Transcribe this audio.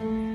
음.